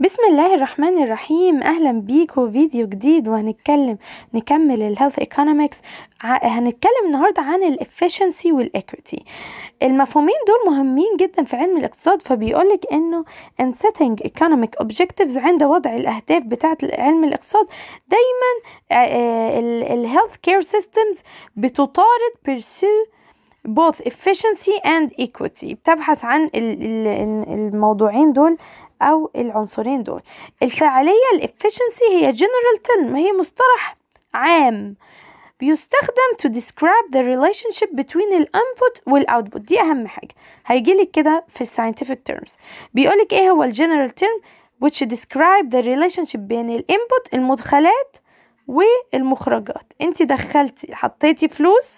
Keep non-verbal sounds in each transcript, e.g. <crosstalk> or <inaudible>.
بسم الله الرحمن الرحيم. أهلا بيكم فيديو جديد وهنتكلم نكمل ال health economics هنتكلم النهارده عن ال efficiency وال equity المفهومين دول مهمين جدا في علم الاقتصاد فبيقولك إنه in setting economic objectives عند وضع الأهداف بتاعة علم الاقتصاد دايما ال healthcare systems بتطارد pursue both efficiency and equity. بتبحث عن الموضوعين دول أو العنصرين دول. الفاعلية الافشنسي هي general term هي مصطلح عام. بيستخدم to describe the relationship between ال input وال output. دي أهم حاجة. هيجيلك كده في scientific terms. بيقولك إيه هو ال general term which describe the relationship بين ال input المدخلات والمخرجات. انت دخلتي حطيتي فلوس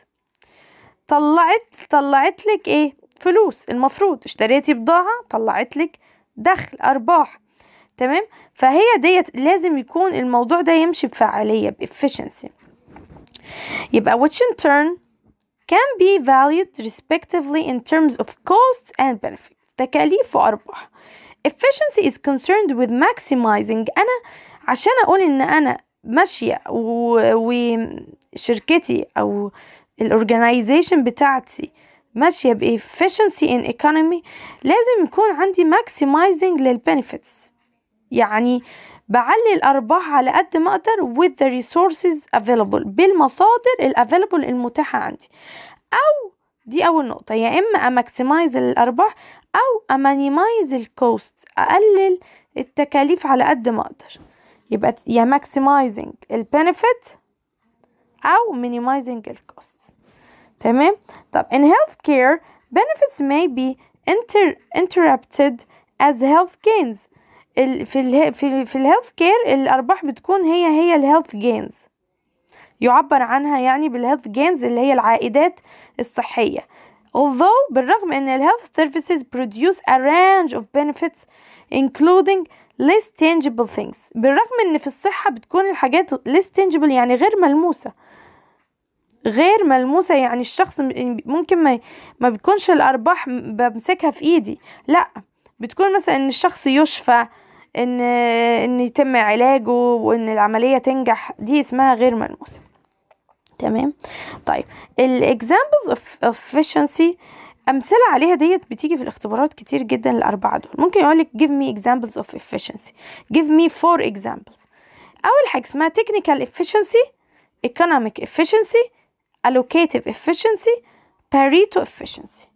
طلعت طلعت لك إيه؟ فلوس المفروض. اشتريتي بضاعة طلعت لك دخل أرباح. تمام؟ فهي ديت لازم يكون الموضوع ده يمشي بفعالية بefficiency. يبقى which in turn can be valued respectively in terms of costs and benefits. تكاليف وأرباح. efficiency is concerned with maximizing. أنا عشان أقول إن أنا ماشية وشركتي أو الأورجنايزيشن بتاعتي ماشية ب efficiency in economy لازم يكون عندي maximizing لل benefits يعني بعلي الأرباح على قد ما أقدر with the resources available بالمصادر ال المتاحة عندي. أو دي أول نقطة يا إما أ maximize الأرباح أو أ minimize ال cost أقلل التكاليف على قد ما أقدر. يبقى يا maximizing ال benefit أو minimizing ال cost تمام؟ طب in healthcare benefits may be inter interpreted as health gains. ال في ال في في ال healthcare الأرباح بتكون هي هي ال health gains يعبر عنها يعني بال health gains اللي هي العائدات الصحية. Although بالرغم إن ال health services produce a range of benefits including less tangible things. بالرغم إن في الصحة بتكون الحاجات less tangible يعني غير ملموسة. غير ملموسة يعني الشخص ممكن ما ما بتكونش الأرباح بمسكها في إيدي. لأ بتكون مثلا إن الشخص يشفى إن إن يتم علاجه وإن العملية تنجح دي اسمها غير ملموسة. تمام؟ طيب ال examples of efficiency أمثلة عليها ديت بتيجي في الاختبارات كتير جدا الأربعة دول. ممكن يقولك give me examples of efficiency. give me four examples. أول حاجة اسمها technical efficiency economic efficiency allocative efficiency pareto efficiency.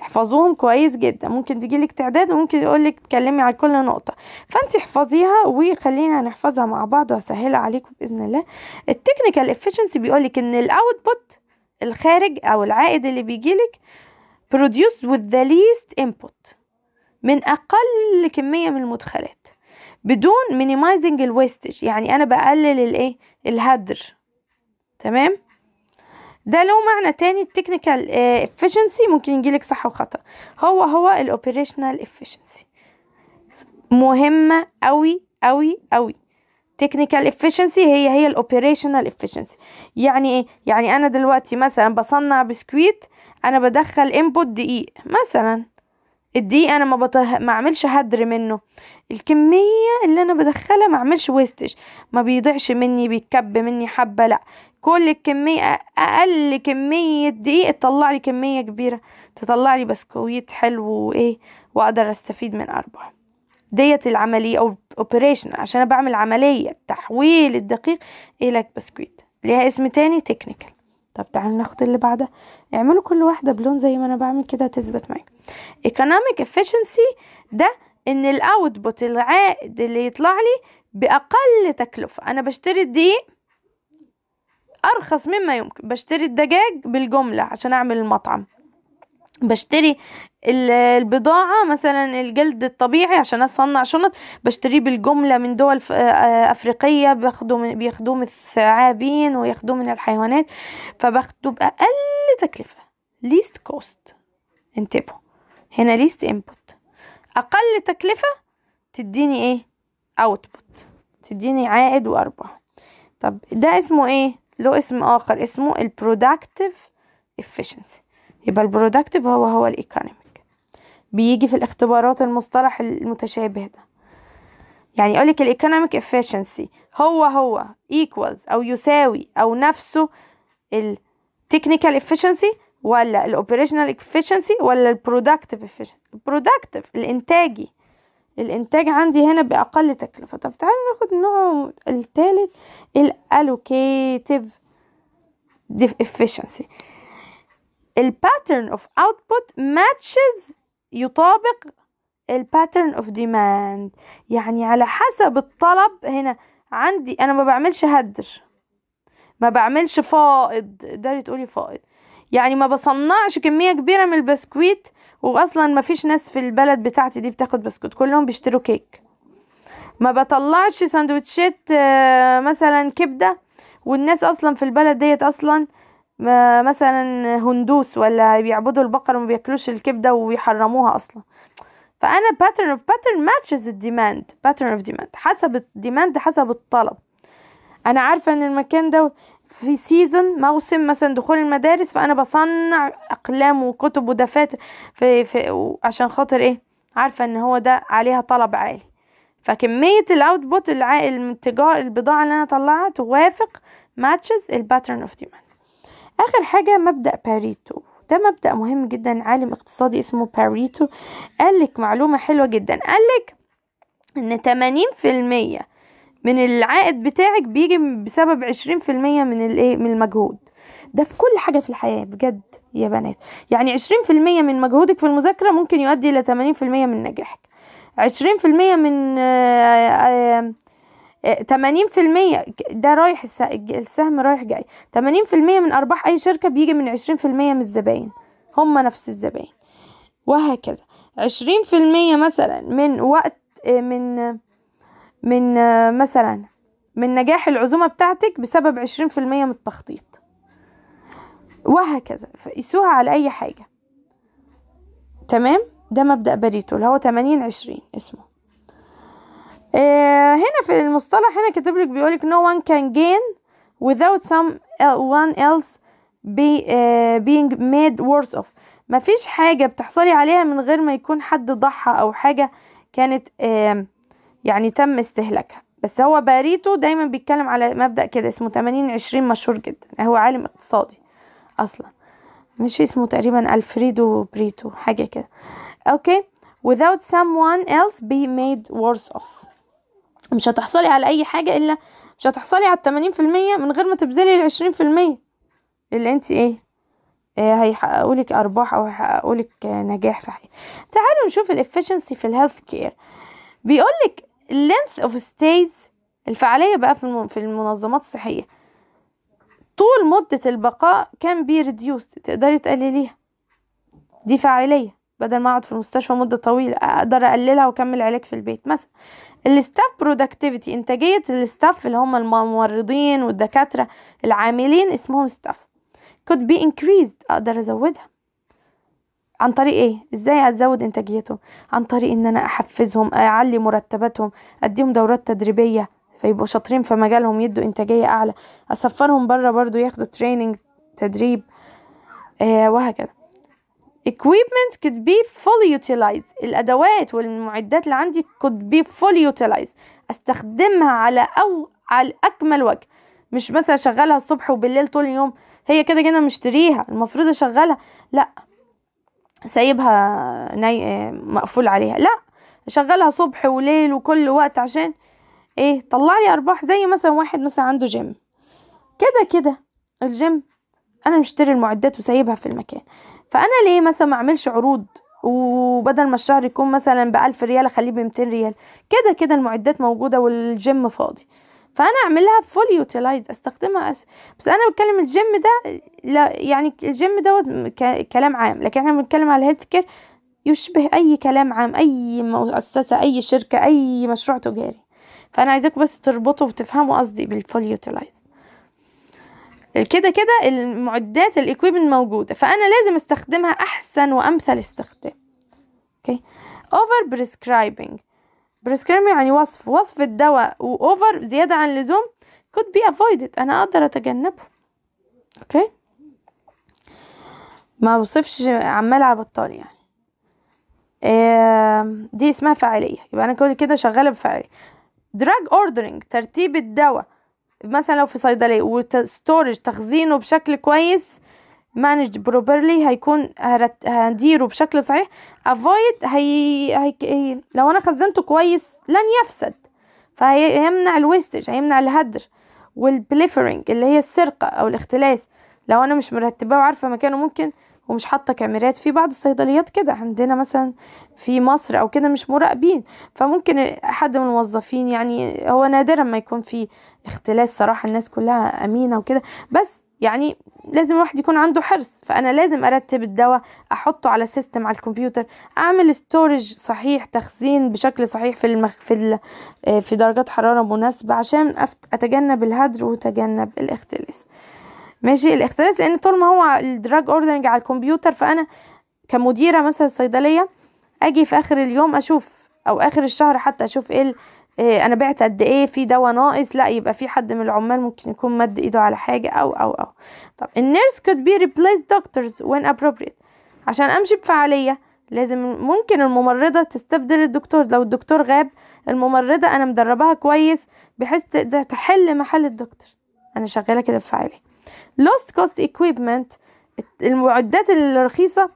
احفظوهم كويس جدا. ممكن تجيلك تعداد وممكن يقولك تكلمي على كل نقطة. فانت احفظيها وخلينا نحفظها مع بعض وأسهلها عليكم بإذن الله. ال technical efficiency بيقولك إن ال output الخارج أو العائد اللي بيجيلك produced with the least input. من أقل كمية من المدخلات. بدون minimizing ال wastage يعني أنا بقلل الايه الهدر. تمام؟ ده له معنى تاني ال technical efficiency ممكن يجيلك صح وخطأ. هو هو ال operational efficiency. مهمة أوي أوي أوي. technical efficiency هي هي ال operational efficiency. يعني إيه؟ يعني أنا دلوقتي مثلا بصنع بسكويت أنا بدخل input دقيق. مثلا الدقيق أنا ما بطه... ما أعملش هدر منه. الكمية اللي أنا بدخلها ما أعملش wastage ما بيضيعش مني بيتكب مني حبة لأ. كل الكمية أقل كمية دقيق تطلع لي كمية كبيرة. تطلع لي بسكويت حلو وإيه وأقدر أستفيد من أرباح ديت العملية أو operation عشان أنا بعمل عملية تحويل الدقيق إلى بسكويت. ليها اسم تاني technical طب تعالوا ناخد اللي بعدها. اعملوا كل واحدة بلون زي ما أنا بعمل كده تثبت معاك economic efficiency ده إن الأوتبوت العائد اللي يطلع لي بأقل تكلفة. أنا بشتري الدقيق أرخص مما يمكن. بشتري الدجاج بالجملة عشان أعمل المطعم. بشتري البضاعة مثلا الجلد الطبيعي عشان أصنع شنط. بشتريه بالجملة من دول أفريقية بياخدوا من بياخدوه من الثعابين وياخدوه من الحيوانات. فباخده بأقل تكلفة. Least cost. انتبهوا. هنا least input. أقل تكلفة تديني إيه؟ output. تديني عائد وأرباح. طب ده اسمه إيه؟ له اسم آخر اسمه ال productive efficiency يبقى ال productive هو هو ال economic بيجي في الاختبارات المصطلح المتشابه ده يعني يقولك ال economic efficiency هو هو equals أو يساوي أو نفسه ال technical efficiency ولا ال operational efficiency ولا ال productive efficiency productive الإنتاجي الإنتاج عندي هنا بأقل تكلفة. طب تعالوا ناخد النوع التالت ال allocative efficiency. ال pattern of output matches يطابق ال pattern of demand. يعني على حسب الطلب هنا عندي أنا ما بعملش هدر ما بعملش فائض. تقدري تقولي فائض. يعني ما بصنعش كمية كبيرة من البسكويت واصلا ما فيش ناس في البلد بتاعتي دي بتاخد بسكوت كلهم بيشتروا كيك. ما بطلعش سندوتشات آه، مثلا كبدة والناس أصلا في البلد ديت أصلا مثلا هندوس ولا بيعبدوا البقر وما بياكلوش الكبدة ويحرموها أصلا. فأنا pattern of pattern matches ال demand pattern of demand حسب ال demand حسب الطلب. أنا عارفة إن المكان ده في season موسم مثلا دخول المدارس فأنا بصنع أقلام وكتب ودفاتر في, في عشان خاطر إيه؟ عارفة إن هو ده عليها طلب عالي. فكمية ال output التجار البضاعة اللي أنا اطلعها توافق matches ال pattern of demand آخر حاجة مبدأ باريتو ده مبدأ مهم جدا عالم اقتصادي اسمه باريتو قالك معلومة حلوة جدا. قالك إن 80% من العائد بتاعك بيجي بسبب عشرين في المية من الايه؟ من المجهود. ده في كل حاجة في الحياة بجد يا بنات. يعني عشرين في المية من مجهودك في المذاكرة ممكن يؤدي إلى تمانين في المية من نجاحك. عشرين في المية من تمانين في المية ده رايح الس- السهم رايح جاي. تمانين في المية من أرباح أي شركة بيجي من عشرين في المية من الزباين. هما نفس الزباين. وهكذا. عشرين في المية مثلا من وقت من من آه، مثلا من نجاح العزومة بتاعتك بسبب عشرين في المية من التخطيط. وهكذا فقيسوها على أي حاجة. تمام؟ ده مبدأ باريتو اللي هو تمانين عشرين اسمه. آه هنا في المصطلح هنا كاتبلك بيقولك no one can gain without someone else be, uh, being made worse off مفيش حاجة بتحصلي عليها من غير ما يكون حد ضحى أو حاجة كانت يعني تم استهلاكها. بس هو باريتو دايما بيتكلم على مبدأ كده اسمه 80 20 مشهور جدا. هو عالم اقتصادي أصلا. مش اسمه تقريبا ألفريدو بريتو حاجة كده. okay. Without someone else be made worse off. مش هتحصلي على أي حاجة إلا مش هتحصلي على التمانين في المية من غير ما تبذلي العشرين في المية. اللي أنت إيه؟ آه، هيحققولك أرباح أو هيحققولك نجاح في حياتك. تعالوا نشوف ال efficiency في ال healthcare بيقولك length of stay الفعالية بقى في الم- في المنظمات الصحية. طول مدة البقاء can be reduced تقدري تقلليها. دي فاعلية بدل ما أقعد في المستشفى مدة طويلة أقدر أقللها وأكمل علاج في البيت. مثلا ال staff productivity إنتاجية ال staff اللي هم الممرضين والدكاترة العاملين اسمهم staff could be increased أقدر أزودها. عن طريق إيه؟ إزاي ازود إنتاجيتهم؟ عن طريق إن أنا أحفزهم أعلي مرتباتهم أديهم دورات تدريبية فيبقوا شاطرين في مجالهم يدوا إنتاجية أعلى أسفرهم بره برضو ياخدوا training تدريب آه وهكذا. Equipment could be fully utilized. الأدوات والمعدات اللي عندي could be fully utilized. أستخدمها على أو على أكمل وجه. مش مثلا أشغلها الصبح وبالليل طول اليوم. هي كده كده مشتريها. المفروض أشغلها. لأ. سايبها ني... آه، مقفول عليها. لا اشغلها صبح وليل وكل وقت عشان إيه طلع لي أرباح زي مثلا واحد مثلا عنده جيم كده كده الجيم أنا مشتري المعدات وسايبها في المكان. فأنا ليه مثلا ما أعملش عروض؟ وبدل ما الشهر يكون مثلا بألف ريال أخليه بمتين ريال. كده كده المعدات موجودة والجيم فاضي. فأنا أعملها full utilize أستخدمها أس... بس أنا بتكلم الجيم ده لا يعني الجيم دوت ك... كلام عام لكن إحنا بنتكلم على ال health care يشبه أي كلام عام أي مؤسسة أي شركة أي مشروع تجاري. فأنا عايزاكم بس تربطوا وتفهموا قصدي بال full utilize كده كده المعدات ال equipment موجودة فأنا لازم أستخدمها أحسن وأمثل استخدام. أوكي؟ over prescribing prescribing يعني وصف وصف الدواء و over زيادة عن اللزوم could be avoided. أنا أقدر أتجنبه. أوكي؟ ما وصفش عمال على بطال يعني. دي اسمها فاعلية. يبقى أنا كل كده شغالة بفاعلية. drug ordering ترتيب الدواء. مثلا لو في صيدلية و storage تخزينه بشكل كويس managed properly هيكون هنديره بشكل صحيح. avoid هي... هي... هي... لو أنا خزنته كويس لن يفسد. فهيمنع ال wastage هيمنع الهدر وال pilfering اللي هي السرقة أو الاختلاس. لو أنا مش مرتباه وعارفة مكانه ممكن ومش حاطة كاميرات في بعض الصيدليات كده. عندنا مثلا في مصر أو كده مش مراقبين. فممكن حد من الموظفين يعني هو نادرا ما يكون في اختلاس صراحة الناس كلها آمينة وكده. بس يعني لازم الواحد يكون عنده حرص. فأنا لازم أرتب الدواء أحطه على system على الكمبيوتر أعمل storage صحيح تخزين بشكل صحيح في المخ في ال... آه، في درجات حرارة مناسبة عشان أتجنب الهدر وتجنب الاختلاس. ماشي؟ الاختلاس لأن طول ما هو ال drug ordering على الكمبيوتر فأنا كمديرة مثلا صيدلية أجي في آخر اليوم أشوف أو آخر الشهر حتى أشوف إيه أنا بعت قد إيه في دواء ناقص لا يبقى في حد من العمال ممكن يكون مد إيده على حاجة أو أو أو. طب ال nurse could be replaced doctors when appropriate. عشان أمشي بفعالية لازم ممكن الممرضة تستبدل الدكتور. لو الدكتور غاب الممرضة أنا مدرباها كويس بحيث تقدر تحل محل الدكتور. أنا شغالة كده بفعالية. lost cost equipment المعدات الرخيصة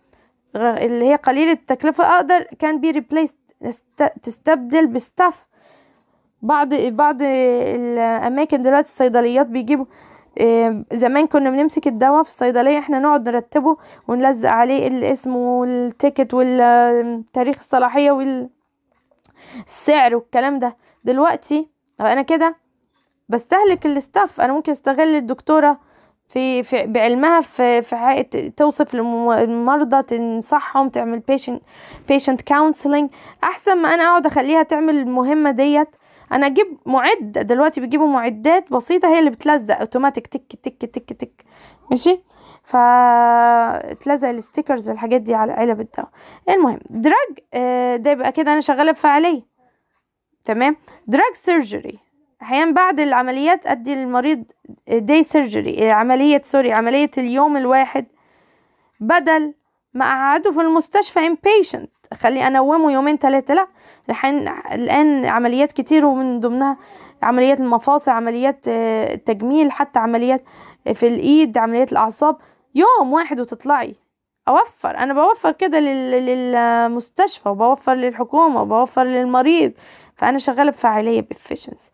غ- اللي هي قليلة التكلفة أقدر كان بي replaced تستبدل بستاف بعض بعض الأماكن دلوقتي الصيدليات بيجيبوا آه، زمان كنا بنمسك الدواء في الصيدلية إحنا نقعد نرتبه ونلزق عليه الاسم والتيكت والتاريخ الصلاحية والسعر والكلام ده. دلوقتي أنا كده بستهلك ال staff أنا ممكن أستغل الدكتورة في, في بعلمها في في توصف المرضى تنصحهم تعمل patient patient counseling. أحسن ما أنا أقعد أخليها تعمل المهمة ديت أنا أجيب معدة دلوقتي بيجيبوا معدات بسيطة هي اللي بتلزق أوتوماتيك تك تك تك تك ماشي؟ فتلزق ال stickers الحاجات دي على علب الدواء. المهم drug آه، ده يبقى كده أنا شغالة بفعالية تمام؟ drug surgery أحيانا بعد العمليات أدي للمريض day surgery عملية sorry عملية اليوم الواحد بدل ما أقعده في المستشفى inpatient اخليه أنومه يومين ثلاثة لا الحين الآن عمليات كتير ومن ضمنها عمليات المفاصل عمليات آه، تجميل حتى عمليات في الإيد عمليات الأعصاب. يوم واحد وتطلعي. أوفر. أنا بوفر كده لل- للمستشفى وبوفر للحكومة وبوفر للمريض. فأنا شغالة بفاعلية ب efficiency.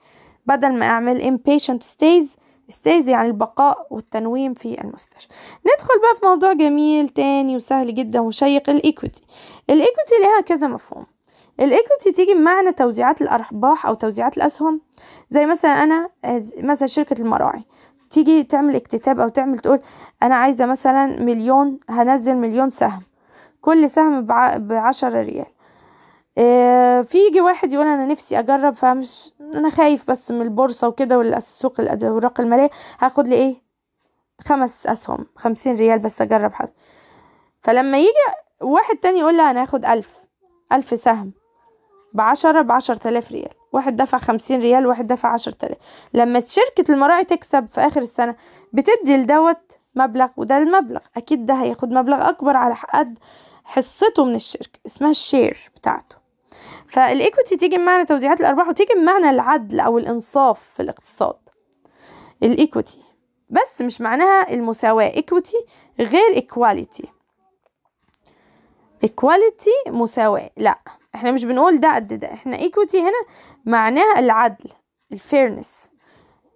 بدل ما أعمل inpatient stays stays يعني البقاء والتنويم في المستشفى. ندخل بقى في موضوع جميل تاني وسهل جدا وشيق ال equity. ال equity لها كذا مفهوم. ال equity تيجي بمعنى توزيعات الأرباح أو توزيعات الأسهم. زي مثلا أنا آه، مثلا شركة المراعي. تيجي تعمل اكتتاب أو تعمل تقول أنا عايزة مثلا مليون هنزل مليون سهم. كل سهم بع- بعشرة ريال. في يجي واحد يقول أنا نفسي أجرب فمش أنا خايف بس من البورصة وكده والسوق الاوراق المالية. هاخد لي إيه؟ خمس أسهم خمسين ريال بس أجرب حظ فلما يجي واحد تاني يقول لها أنا هاخد ألف ألف سهم بعشرة بعشر تلاف ريال. واحد دفع خمسين ريال واحد دفع عشر تلاف لما شركة المراعي تكسب في آخر السنة بتدي لدوت مبلغ وده المبلغ. أكيد ده هياخد مبلغ أكبر على قد حصته من الشركة اسمها ال share بتاعته. فال equity تيجي بمعنى توزيعات الأرباح وتيجي بمعنى العدل أو الإنصاف في الاقتصاد. ال equity بس مش معناها المساواة. equity غير equality equality مساواة. لا إحنا مش بنقول ده قد ده. إحنا equity هنا معناها العدل ال fairness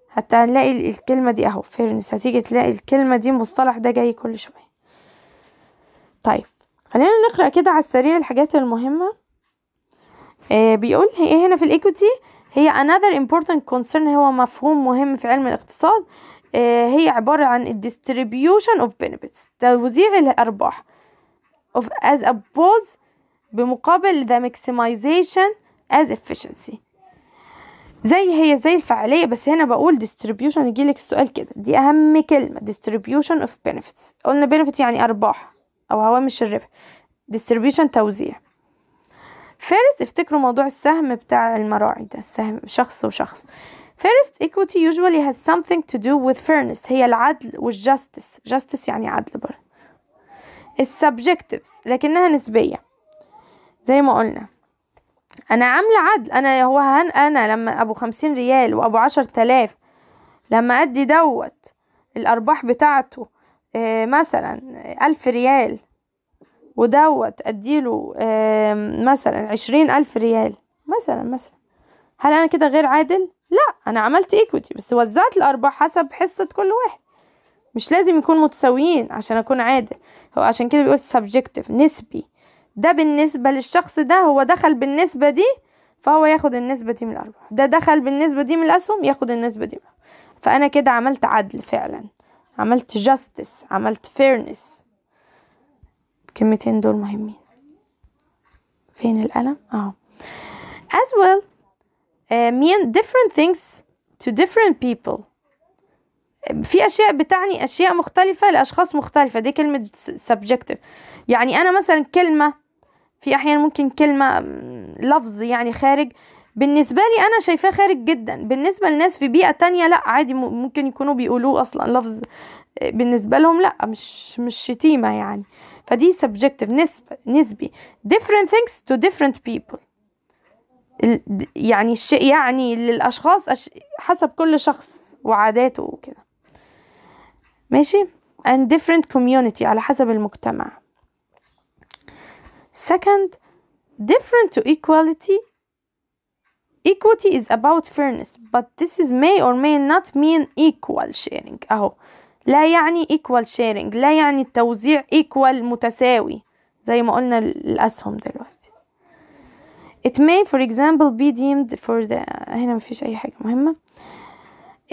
حتى هنلاقي الكلمة دي أهو fairness هتيجي تلاقي الكلمة دي المصطلح ده جاي كل شوية. طيب خلينا نقرأ كده على السريع الحاجات المهمة. بيقول هي هنا في ال equity هي another important concern هو مفهوم مهم في علم الاقتصاد. آه هي عبارة عن distribution of benefits توزيع الأرباح. Of as opposed بمقابل the maximization as efficiency. زي هي زي الفعالية بس هنا بقول distribution. يجيلك السؤال كده دي أهم كلمة distribution of benefits. قلنا benefit يعني أرباح أو هوامش الربح. distribution توزيع. First افتكروا موضوع السهم بتاع المراعي ده السهم شخص وشخص. first equity usually has something to do with fairness هي العدل والjustice. justice يعني عدل برضه. ال subjectives لكنها نسبية. زي ما قلنا. أنا عاملة عدل أنا هو هن أنا لما أبو خمسين ريال وأبو عشر تلاف لما أدي دوت الأرباح بتاعته آه مثلا ألف ريال ودوت أديله آه مثلا عشرين ألف ريال. مثلا مثلا. هل أنا كده غير عادل؟ لا أنا عملت equity بس وزعت الأرباح حسب حصة كل واحد. مش لازم يكون متساويين عشان أكون عادل. هو عشان كده بيقول subjective نسبي. ده بالنسبة للشخص ده هو دخل بالنسبة دي فهو ياخد النسبة دي من الأرباح. ده دخل بالنسبة دي من الأسهم ياخد النسبة دي فأنا كده عملت عدل فعلا. عملت justice عملت fairness. الكلمتين دول مهمين. فين القلم أهو. As well uh, mean different things to different people. في أشياء بتعني أشياء مختلفة لأشخاص مختلفة. دي كلمة subjective. يعني أنا مثلا كلمة في أحيانا ممكن كلمة لفظ يعني خارج. بالنسبة لي أنا شايفاه خارج جدا. بالنسبة لناس في بيئة تانية لأ عادي ممكن يكونوا بيقولوه أصلا لفظ. بالنسبة لهم لأ مش مش شتيمة يعني. فدي subjective نسبة نسبي different things to different people يعني الشيء يعني للأشخاص حسب كل شخص وعاداته وكده ماشي and different community على حسب المجتمع second different to equality equity is about fairness but this is may or may not mean equal sharing اهو لا يعني equal sharing لا يعني التوزيع equal متساوي زي ما قلنا الأسهم دلوقتي. It may for example be deemed for the هنا مفيش أي حاجة مهمة.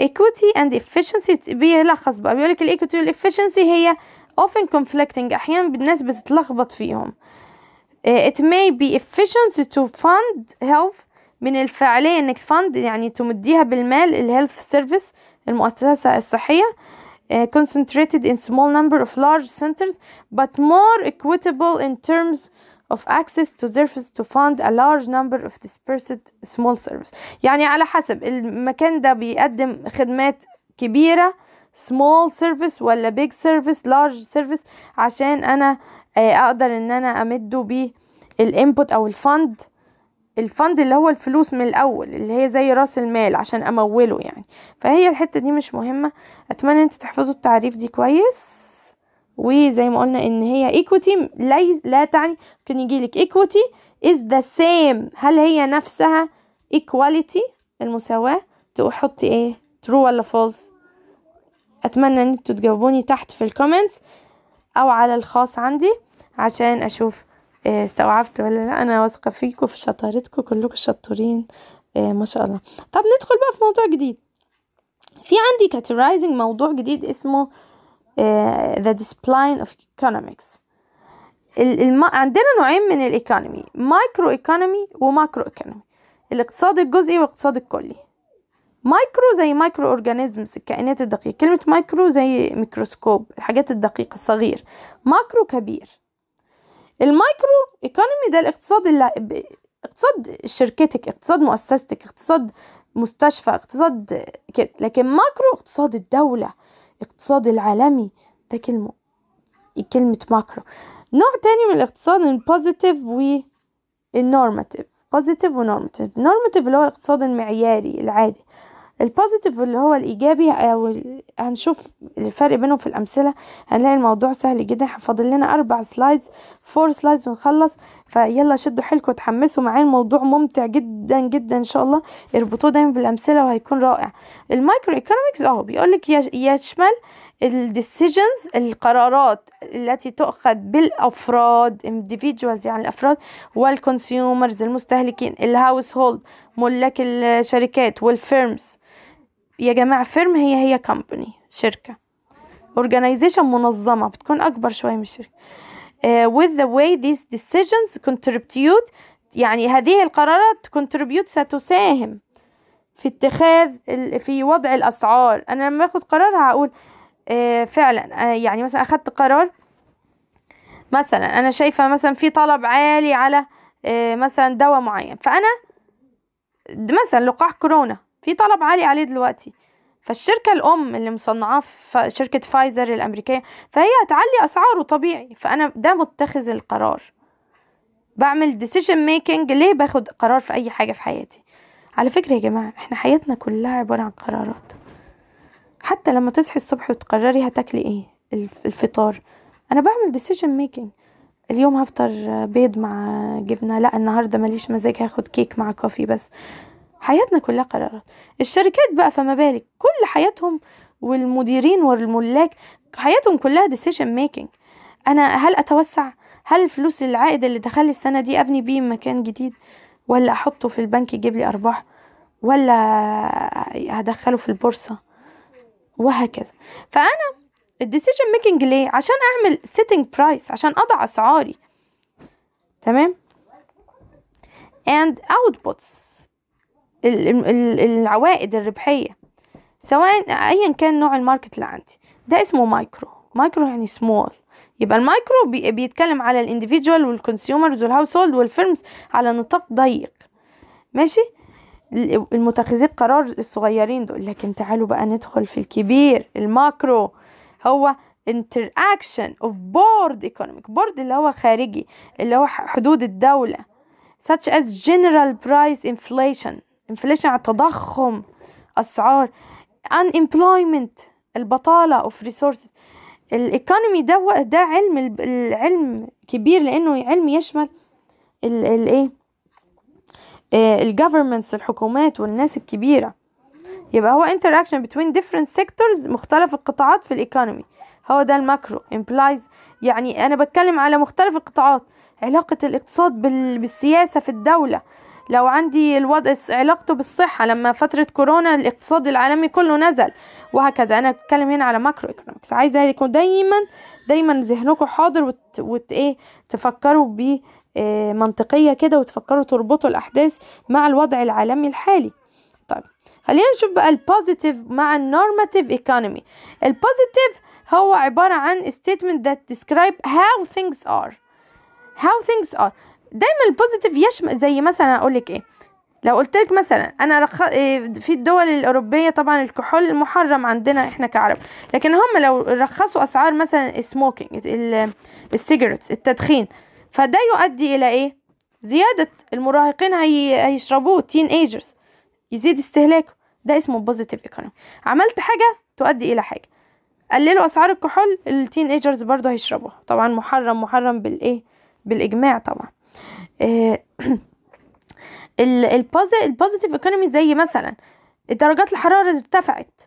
Equity and efficiency بيلخص بقى بيقولك ال equity وال efficiency هي often conflicting أحيانا الناس بتتلخبط فيهم. It may be efficient to fund health من الفعلية إنك fund يعني تمديها بالمال ال health service المؤسسة الصحية. uh, concentrated in small number of large centers but more equitable in terms of access to service to fund a large number of dispersed small service يعني على حسب المكان ده بيقدم خدمات كبيرة small service ولا big service large service عشان انا اقدر ان انا امده بيه الانبوت او الفند الفند اللي هو الفلوس من الأول اللي هي زي رأس المال عشان أموله يعني. فهي الحتة دي مش مهمة. أتمنى أنتوا تحفظوا التعريف دي كويس. وزي ما قلنا إن هي equity لا, لا تعني ممكن يجيلك equity is the same. هل هي نفسها equality المساواة؟ تحطي إيه؟ true ولا false أتمنى إن أنتوا تجاوبوني تحت في الكومنتس أو على الخاص عندي عشان أشوف استوعبت ولا لا؟ أنا واثقة فيكم في شطارتكم كلكم شطورين. ما شاء الله. طب ندخل بقى في موضوع جديد. في عندي categorizing موضوع جديد اسمه discipline of economics. الم... عندنا نوعين من ال economy micro economy و macro economy الاقتصاد الجزئي والاقتصاد الكلي. مايكرو زي micro organisms الكائنات الدقيقة. كلمة مايكرو زي ميكروسكوب الحاجات الدقيقة الصغير. macro كبير. ال micro economy ده الاقتصاد اللي اقتصاد شركتك اقتصاد مؤسستك اقتصاد مستشفى اقتصاد كده. لكن macro اقتصاد الدولة اقتصاد العالمي. ده كلمة كلمة macro نوع تاني من الاقتصاد ال positive وال normative positive و normative normative اللي هو الاقتصاد المعياري العادي. ال positive اللي هو الإيجابي أو هنشوف الفرق بينهم في الأمثلة. هنلاقي الموضوع سهل جدا. فاضل لنا أربع slides four slides ونخلص. فيلا شدوا حيلكم وتحمسوا معايا. الموضوع ممتع جدا جدا إن شاء الله. اربطوه دايما بالأمثلة وهيكون رائع. ال microeconomics أهو بيقول لك يشمل ال decisions القرارات التي تؤخذ بالأفراد individuals يعني الأفراد وال consumers المستهلكين ال household ملاك الشركات وال firms يا جماعة فيرم هي هي كومباني شركة. Organization منظمة بتكون أكبر شوية من الشركة. uh, with the way these decisions contribute يعني هذه القرارات contribute ستساهم في اتخاذ في وضع الأسعار. أنا لما أخد قرار هقول uh, فعلا uh, يعني مثلا أخدت قرار مثلا أنا شايفة مثلا في طلب عالي على مثلا دواء معين. فأنا مثلا لقاح كورونا في طلب عالي عليه دلوقتي. فالشركة الأم اللي مصنعاه شركة فايزر الأمريكية فهي هتعلي أسعاره طبيعي. فأنا ده متخذ القرار. بعمل decision making ليه باخد قرار في أي حاجة في حياتي؟ على فكرة يا جماعة إحنا حياتنا كلها عبارة عن قرارات. حتى لما تصحي الصبح وتقرري هتاكلي إيه؟ الف- الفطار. أنا بعمل decision making. اليوم هفطر بيض مع جبنة. لأ النهاردة ماليش مزاج هاخد كيك مع كوفي بس. حياتنا كلها قرارات. الشركات بقى فما بالك كل حياتهم والمديرين والملاك حياتهم كلها decision making. أنا هل أتوسع؟ هل الفلوس العائد اللي دخل السنة دي أبني بيه مكان جديد؟ ولا أحطه في البنك يجيب لي أرباح؟ ولا هدخله في البورصة؟ وهكذا. فأنا ال decision making ليه؟ عشان أعمل setting price عشان أضع أسعاري. تمام؟ and outputs. العوائد الربحية سواء ايا كان نوع ال market اللي عندي. ده اسمه micro. micro يعني سمول يبقى المايكرو بي- بيتكلم على ال individual وال consumers وال household وال firms على نطاق ضيق. ماشي؟ ال- المتخذي القرار الصغيرين دول. لكن تعالوا بقى ندخل في الكبير. ال macro هو interaction of board economic. board اللي هو خارجي اللي هو حدود الدولة. such as general price inflation. Inflation على التضخم أسعار unemployment البطالة of resources. الايكونومي ده ده علم العلم كبير لأنه علم يشمل ال ال إيه؟ الجفرمنتس الحكومات والناس الكبيرة. يبقى هو interaction between different sectors مختلف القطاعات في ال economy هو ده ال macro implies يعني أنا بتكلم على مختلف القطاعات. علاقة الاقتصاد بال- بالسياسة في الدولة. لو عندي الوضع علاقته بالصحة لما فترة كورونا الاقتصاد العالمي كله نزل وهكذا. أنا بتكلم هنا على macroeconomics عايزة يكون دايما دايما ذهنكم حاضر وت, وت إيه تفكروا ب آه، كده وتفكروا تربطوا الأحداث مع الوضع العالمي الحالي. طيب خلينا نشوف بقى ال positive مع ال normative economy ال positive هو عبارة عن statement that describe how things are. How things are. دايما ال positive يشمل زي مثلا أقول لك إيه. لو قلت لك مثلا أنا رخ... إيه، في الدول الأوروبية طبعا الكحول محرم عندنا إحنا كعرب. لكن هم لو رخصوا أسعار مثلا ال smoking ال- ال cigarettes التدخين فده يؤدي إلى إيه؟ زيادة المراهقين هي... هيشربوه teenagers يزيد استهلاكه. ده اسمه positive economy عملت حاجة تؤدي إلى حاجة. قللوا أسعار الكحول ال teenagers برضه هيشربوها. طبعا محرم محرم بالإيه؟ بالإجماع طبعا. <clears throat> ال positive economy زي مثلا درجات الحرارة ارتفعت.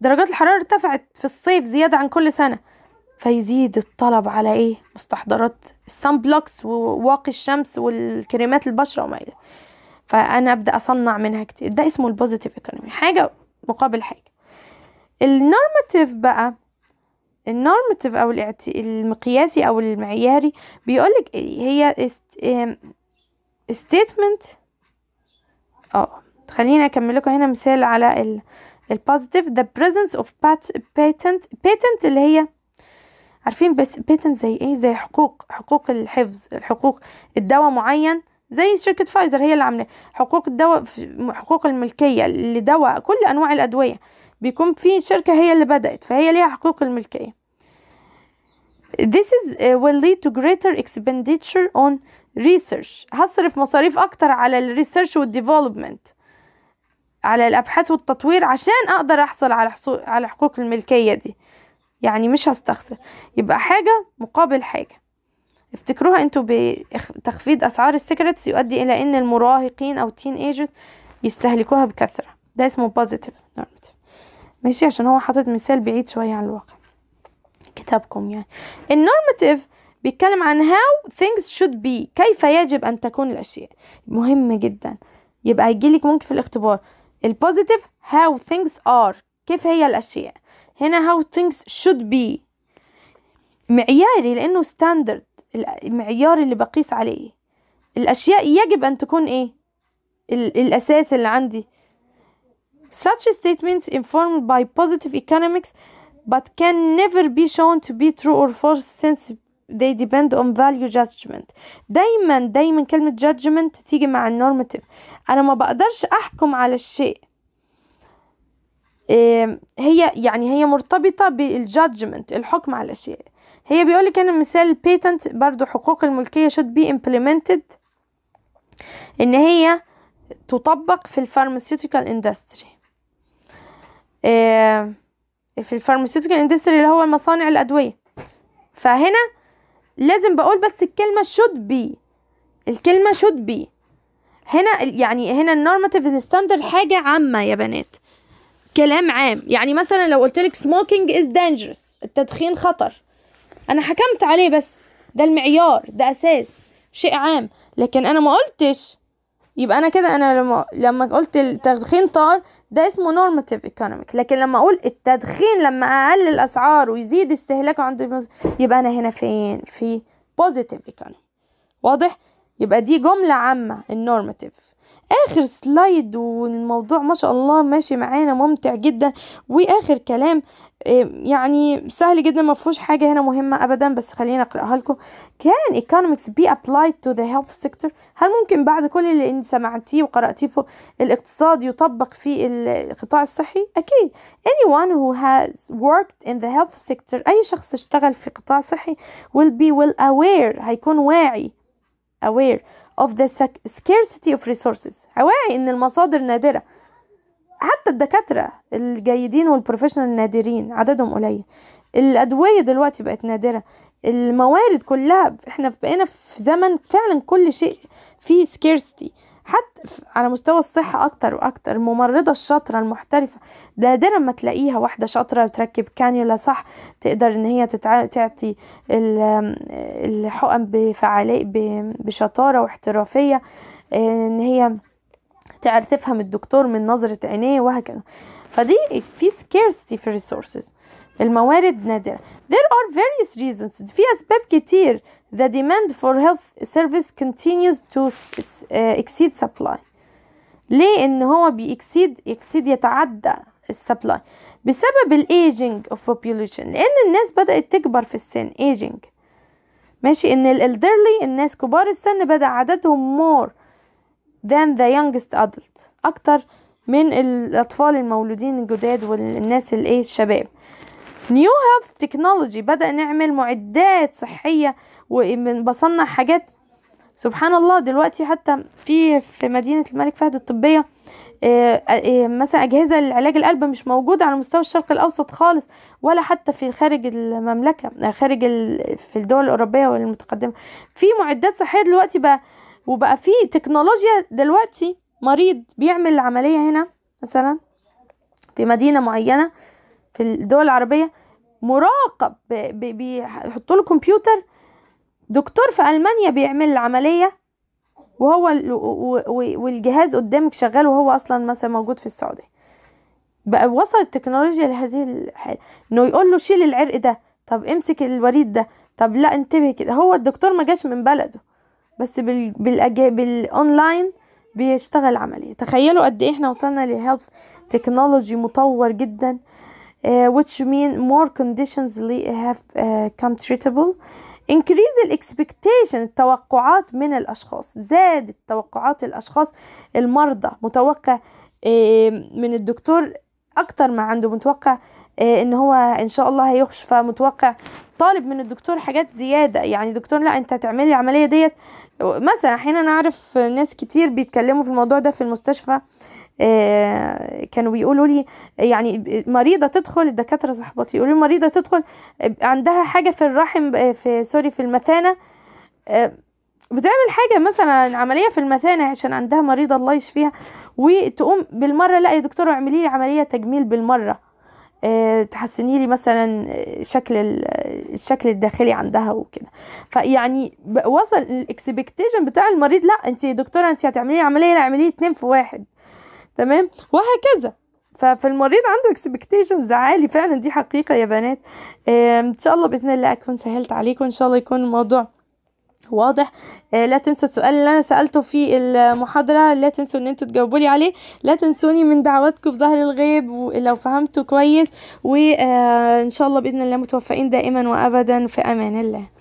درجات الحرارة ارتفعت في الصيف زيادة عن كل سنة. فيزيد الطلب على إيه؟ مستحضرات ال sun blocks وواقي الشمس والكريمات البشرة وما إلى. فأنا أبدأ أصنع منها كتير. ده اسمه ال positive economy حاجة مقابل حاجة. ال normative بقى ال normative أو. المقياسي أو المعياري بيقولك؟ هي statement آه خليني أكمل لكم هنا مثال على ال ال positive the presence of pat- patent patent اللي هي عارفين بس patent زي إيه زي حقوق حقوق الحفظ الحقوق الدواء معين زي شركة فايزر هي اللي عاملاه حقوق الدواء حقوق الملكية لدواء كل أنواع الأدوية بيكون في شركة هي اللي بدأت فهي ليها حقوق الملكية. This is uh, will lead to greater expenditure on research. هصرف مصاريف أكتر على ال research وال development على الأبحاث والتطوير عشان أقدر أحصل على على حقوق الملكية دي. يعني مش هستخسر. يبقى حاجة مقابل حاجة. افتكروها أنتوا بتخفيض أسعار ال cigarettes يؤدي إلى إن المراهقين أو teenagers يستهلكوها بكثرة. ده اسمه positive normative. ماشي عشان هو حاطط مثال بعيد شوية عن الواقع. كتابكم يعني. ال normative بيتكلم عن how things should be كيف يجب أن تكون الأشياء. مهم جدا. يبقى هيجيلك ممكن في الاختبار. ال positive how things are. كيف هي الأشياء. هنا how things should be. معياري لأنه standard المعيار اللي بقيس عليه. الأشياء يجب أن تكون إيه؟ ال- الأساس اللي عندي. Such statements informed by positive economics but can never be shown to be true or false since they depend on value judgment. دايما دايما كلمة judgment تيجي مع ال normative أنا ما بقدرش أحكم على الشيء. إيه، هي يعني هي مرتبطة بال judgment الحكم على الأشياء هي بيقول لك هنا مثال patent برضو حقوق الملكية should be implemented. إن هي تطبق في ال pharmaceutical industry في ال pharmaceutical industry اللي هو مصانع الأدوية. فهنا لازم بقول بس الكلمة should be. الكلمة should be. هنا يعني هنا ال normative standard حاجة عامة يا بنات. كلام عام. يعني مثلا لو قلت لك smoking is dangerous. التدخين خطر. أنا حكمت عليه بس. ده المعيار. ده أساس. شيء عام. لكن أنا ما قلتش يبقى أنا كده أنا لما لما قلت التدخين ضار ده اسمه normative economic لكن لما أقول التدخين لما أقلل اسعاره ويزيد استهلاكه عند المز... يبقى أنا هنا فين؟ في positive economy واضح؟ يبقى دي جملة عامة ال normative آخر slide والموضوع ما شاء الله ماشي معانا ممتع جدا. وآخر كلام يعني سهل جدا ما فيهوش حاجة هنا مهمة ابدا بس خلينا أقرأها لكم. Can economics be applied to the health sector هل ممكن بعد كل اللي انت سمعتيه وقرأتيه فوق الاقتصاد يطبق في القطاع الصحي؟ أكيد. Anyone who has worked in the health sector أي شخص اشتغل في قطاع صحي will be well aware هيكون واعي aware. Of the scarcity of resources. واعي إن المصادر نادرة. حتى الدكاترة الجيدين والبروفيشنال النادرين عددهم قليل. الأدوية دلوقتي بقت نادرة. الموارد كلها إحنا بقينا في زمن فعلا كل شيء فيه سكيرستي حتى على مستوى الصحة أكتر وأكتر. الممرضة الشاطرة المحترفة نادرا ما تلاقيها واحدة شاطرة تركب كانيولا صح تقدر إن هي تتع... تعطي الحقن بفعالية بشطارة واحترافية إن هي تعرف تفهم الدكتور من نظرة عينيه وهكذا. فدي في scarcity في resources. الموارد نادرة. There are various reasons. في أسباب كتير. The demand for health service continues to exceed supply. ليه؟ إن هو بي exceed exceed يتعدى ال supply بسبب ال aging of population. لأن الناس بدأت تكبر في السن. ايجينج ماشي؟ إن ال elderly الناس كبار السن بدأ عددهم more than the youngest adult. أكتر من الأطفال المولودين الجداد والناس الإيه الشباب. new health technology بدأ نعمل معدات صحية وبصنع حاجات. سبحان الله دلوقتي حتى في في مدينة الملك فهد الطبية مثلا أجهزة لعلاج القلب مش موجودة على مستوى الشرق الأوسط خالص ولا حتى في خارج المملكة خارج في الدول الأوروبية والمتقدمة. في معدات صحية دلوقتي بقى وبقى في تكنولوجيا دلوقتي مريض بيعمل العملية هنا مثلا في مدينة معينة في الدول العربية مراقب بيحطوا له كمبيوتر. دكتور في ألمانيا بيعمل العملية وهو والجهاز قدامك شغال وهو أصلا مثلا موجود في السعودية. بقى وصل التكنولوجيا لهذه الحالة. إنه يقول له شيل العرق ده طب امسك الوريد ده. طب لا انتبه كده. هو الدكتور ما جاش من بلده بس بال. بالأونلاين بيشتغل عملية. تخيلوا قد إيه إحنا وصلنا ل health technology مطور جدا. Uh, which mean more conditions have uh, become treatable. Increase ال expectation التوقعات من الأشخاص. زادت توقعات الأشخاص. المرضى متوقع uh, من الدكتور أكتر ما عنده متوقع إن هو إن شاء الله هيخش متوقع طالب من الدكتور حاجات زيادة. يعني دكتور لا أنت هتعملي العملية ديت مثلا أحيانا نعرف ناس كتير بيتكلموا في الموضوع ده في المستشفى آه كانوا بيقولوا لي يعني مريضة تدخل الدكاترة صاحبتي يقولوا مريضة تدخل عندها حاجة في الرحم في سوري في المثانة آه بتعمل حاجة مثلا عملية في المثانة عشان عندها مريضة الله يشفيها وتقوم بالمرة لا يا دكتورة اعملي لي عملية تجميل بالمرة. أه تحسني لي مثلا شكل الشكل الداخلي عندها وكده. فيعني وصل ال expectation بتاع المريض لا انت دكتورة انت هتعملي عملية لا اعملي اتنين في واحد. تمام؟ وهكذا. فالمريض عنده expectations عالي فعلا دي حقيقة يا بنات. إن شاء الله بإذن الله أكون سهلت عليكم إن شاء الله يكون الموضوع واضح. آه لا تنسوا السؤال اللي أنا سألته في المحاضرة. لا تنسوا إن أنتوا تجاوبوا لي عليه. لا تنسوني من دعواتكم في ظهر الغيب لو فهمتوا كويس. وان شاء الله بإذن الله متوفقين دائما وابدا في أمان الله.